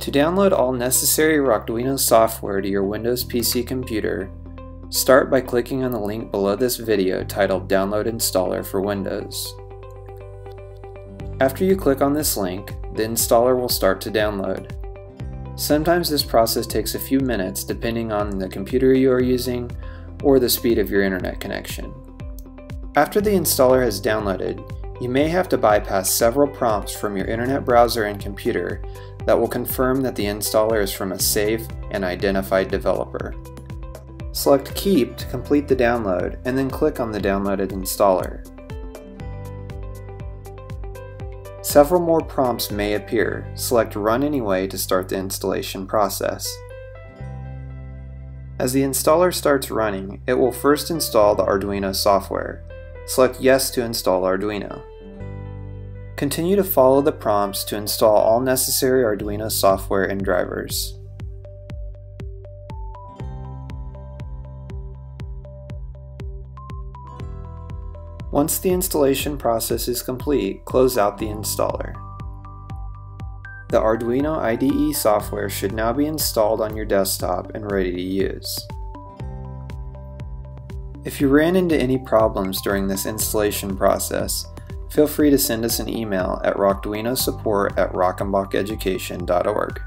To download all necessary Arduino software to your Windows PC computer, start by clicking on the link below this video titled Download Installer for Windows. After you click on this link, the installer will start to download. Sometimes this process takes a few minutes depending on the computer you are using or the speed of your internet connection. After the installer has downloaded, you may have to bypass several prompts from your internet browser and computer that will confirm that the installer is from a safe and identified developer. Select Keep to complete the download and then click on the downloaded installer. Several more prompts may appear. Select Run Anyway to start the installation process. As the installer starts running, it will first install the Arduino software. Select Yes to install Arduino. Continue to follow the prompts to install all necessary Arduino software and drivers. Once the installation process is complete, close out the installer. The Arduino IDE software should now be installed on your desktop and ready to use. If you ran into any problems during this installation process, feel free to send us an email at rokduinosupport at rokenbokeducation.org.